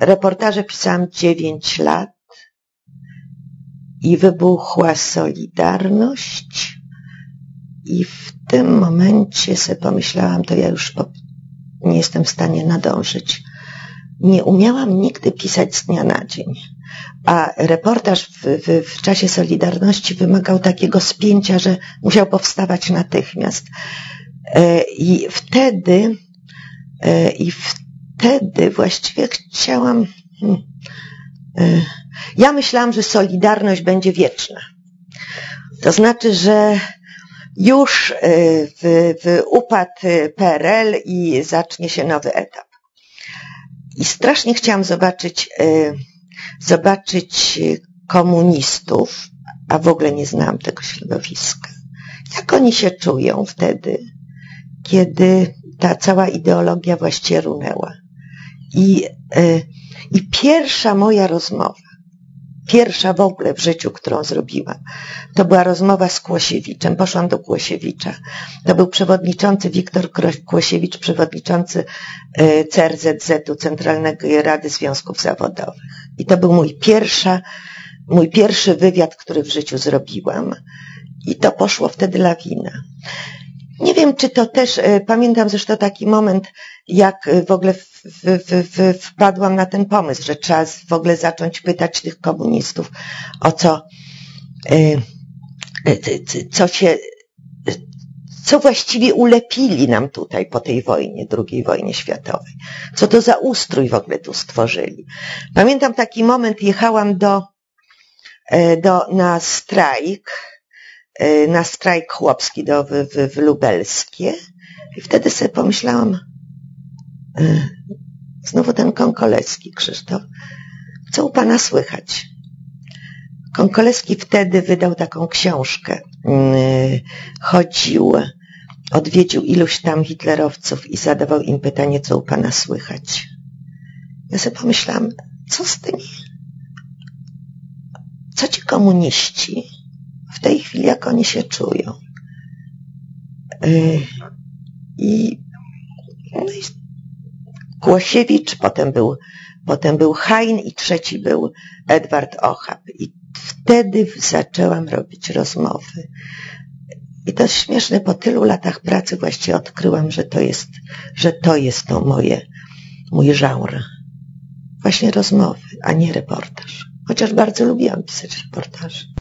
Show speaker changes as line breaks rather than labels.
reportaże pisałam 9 lat i wybuchła Solidarność i w tym momencie sobie pomyślałam, to ja już nie jestem w stanie nadążyć. Nie umiałam nigdy pisać z dnia na dzień, a reportaż w, w, w czasie Solidarności wymagał takiego spięcia, że musiał powstawać natychmiast. E, I wtedy, e, i wtedy właściwie chciałam, hmm, e, ja myślałam, że Solidarność będzie wieczna. To znaczy, że już w, w upadł PRL i zacznie się nowy etap. I strasznie chciałam zobaczyć, zobaczyć komunistów, a w ogóle nie znałam tego środowiska. Jak oni się czują wtedy, kiedy ta cała ideologia właściwie runęła. I, i pierwsza moja rozmowa Pierwsza w ogóle w życiu, którą zrobiłam, to była rozmowa z Kłosiewiczem. Poszłam do Kłosiewicza. To był przewodniczący Wiktor Kłosiewicz, przewodniczący e, CRZZ-u, Centralnej Rady Związków Zawodowych. I to był mój pierwsza, mój pierwszy wywiad, który w życiu zrobiłam. I to poszło wtedy lawina. Nie wiem, czy to też, e, pamiętam zresztą taki moment, jak e, w ogóle w, w, w, wpadłam na ten pomysł, że trzeba w ogóle zacząć pytać tych komunistów, o co, e, co się, co właściwie ulepili nam tutaj po tej wojnie, II wojnie światowej. Co to za ustrój w ogóle tu stworzyli. Pamiętam taki moment, jechałam do, do, na strajk, na strajk chłopski do, w, w, Lubelskie i wtedy sobie pomyślałam, e, znowu ten Konkolecki Krzysztof, co u pana słychać? Konkoleski wtedy wydał taką książkę. E, chodził, odwiedził iluś tam hitlerowców i zadawał im pytanie, co u pana słychać. Ja sobie pomyślałam, co z tymi? Co ci komuniści tej chwili, jak oni się czują. Y, I, no i Kłosiewicz, potem był, potem był Hain i trzeci był Edward Ochab. I wtedy zaczęłam robić rozmowy. I to śmieszne, po tylu latach pracy właściwie odkryłam, że to jest, że to jest to moje, mój żaur. Właśnie rozmowy, a nie reportaż. Chociaż bardzo lubiłam pisać reportaże.